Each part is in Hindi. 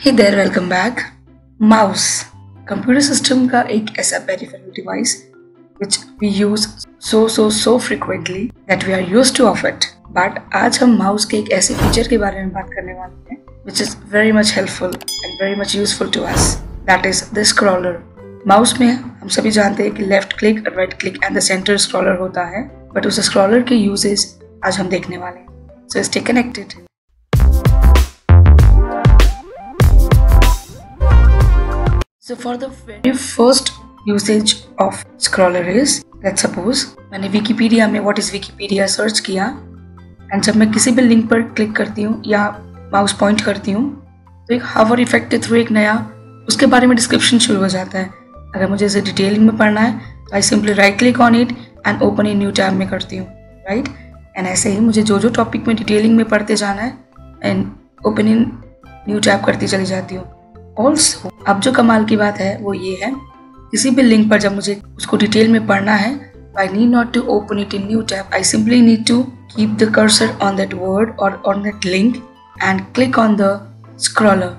Hey there welcome back mouse computer system का एक ऐसा peripheral device which we use so so so frequently that we are used to of it. But आज हम माउस के एक ऐसे फीचर के बारे में बात करने वाले हैं, which is very much helpful and very much useful to us. That is the scroller. Mouse में हम सभी जानते हैं कि left click right click and the center scroller होता है बट उस स्क्रॉलर के यूजेस आज हम देखने वाले हैं. So stay connected So for the very first usage of scroller is, let's suppose, मैंने विकीपीडिया में what is विकीपीडिया सर्च किया एंड जब मैं किसी भी लिंक पर क्लिक करती हूँ या माउस पॉइंट करती हूँ तो एक हावर इफ़ेक्ट के थ्रू एक नया, उसके बारे में डिस्क्रिप्शन शुरू हो जाता है। अगर मुझे इसे डिटेलिंग में पढ़ना है तो I simply right click on it and open in new tab में करती हूँ राइट एंड ऐसे ही मुझे जो जो टॉपिक में डिटेलिंग में पढ़ते जाना है and open in new tab करती चली जाती हूँ। ऑल्सो अब जो कमाल की बात है, वो ये है। किसी भी लिंक पर जब मुझे उसको डिटेल में पढ़ना है I need not to open it in new tab I simply need to keep the cursor on that word और on that link and click on the scroller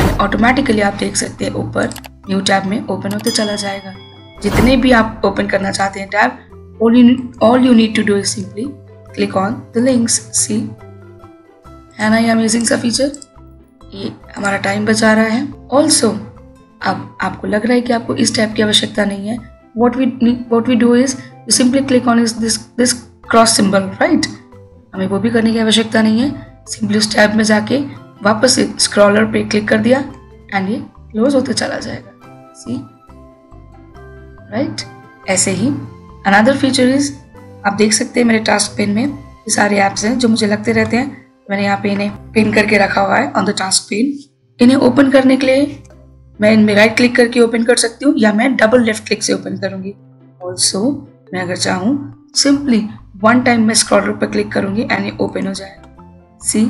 and automatically आप देख सकते हैं, ऊपर न्यू टैब में ओपन होते चला जाएगा। जितने भी आप ओपन करना चाहते हैं tab all you need to do is simply click on the links सी है ना ये अमेजिंग सा फीचर ये हमारा टाइम बचा रहा है। ऑल्सो अब आपको लग रहा है कि आपको इस टैब की आवश्यकता नहीं है। What we what we do is simply click on is this this cross symbol right हमें वो भी करने की आवश्यकता नहीं है। सिंपली उस टैब में जाके वापस स्क्रॉलर पे क्लिक कर दिया एंड ये क्लोज होते चला जाएगा। See right right? ऐसे ही अनदर फीचर इज़ आप देख सकते हैं मेरे टास्क पेन में ये सारे ऐप्स हैं जो मुझे लगते रहते हैं। मैंने यहाँ पे इन्हें पिन करके रखा हुआ है ऑन द टास्क पेन इन्हें ओपन करने के लिए मैं इनमें राइट क्लिक करके ओपन कर सकती हूँ, या मैं डबल लेफ़्ट क्लिक से ओपन करूँगी। ऑल्सो मैं अगर चाहूँ सिंपली वन टाइम मैं स्क्रॉलर पर क्लिक करूँगी एंड ये ओपन हो जाए। सी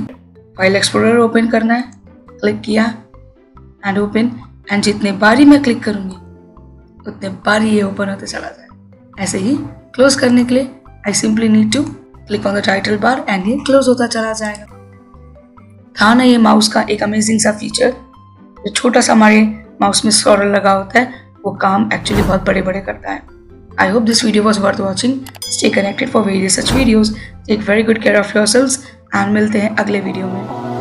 फ़ाइल एक्सप्लोरर ओपन करना है। क्लिक किया एंड ओपन एंड जितने बारी मैं क्लिक करूँगी, उतने बारी ये ओपन होते चला जाए। ऐसे ही क्लोज करने के लिए I simply need to click on the title bar and ये क्लोज होता चला जाएगा। था ना, ये माउस का एक अमेजिंग सा फीचर जो छोटा सा हमारे माउस में स्क्रॉलर लगा होता है, वो काम एक्चुअली बहुत बड़े बड़े करता है। I hope this video was worth watching stay connected for various such videos take very good care of your selves and मिलते हैं अगले वीडियो में।